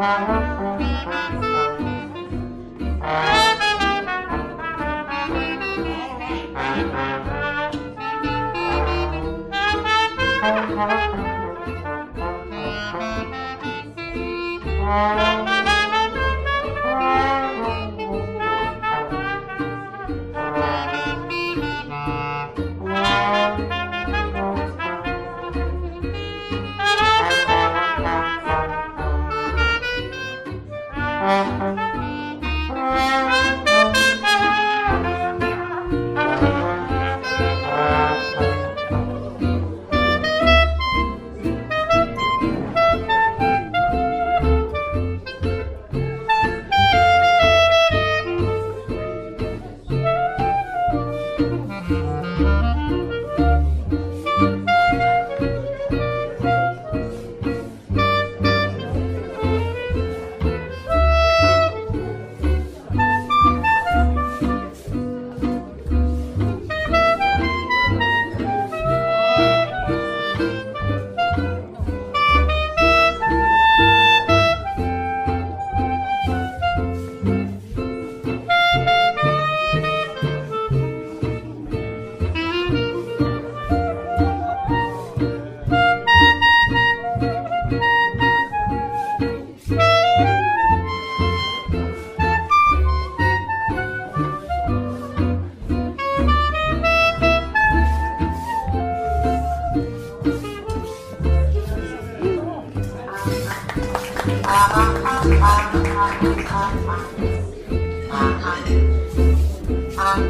Wow.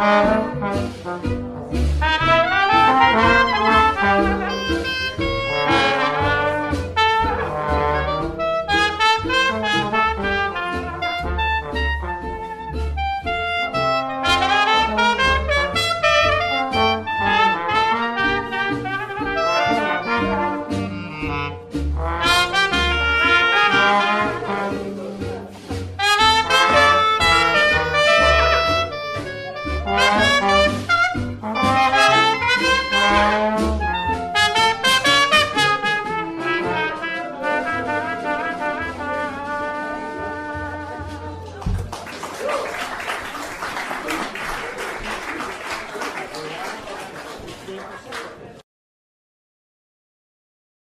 Música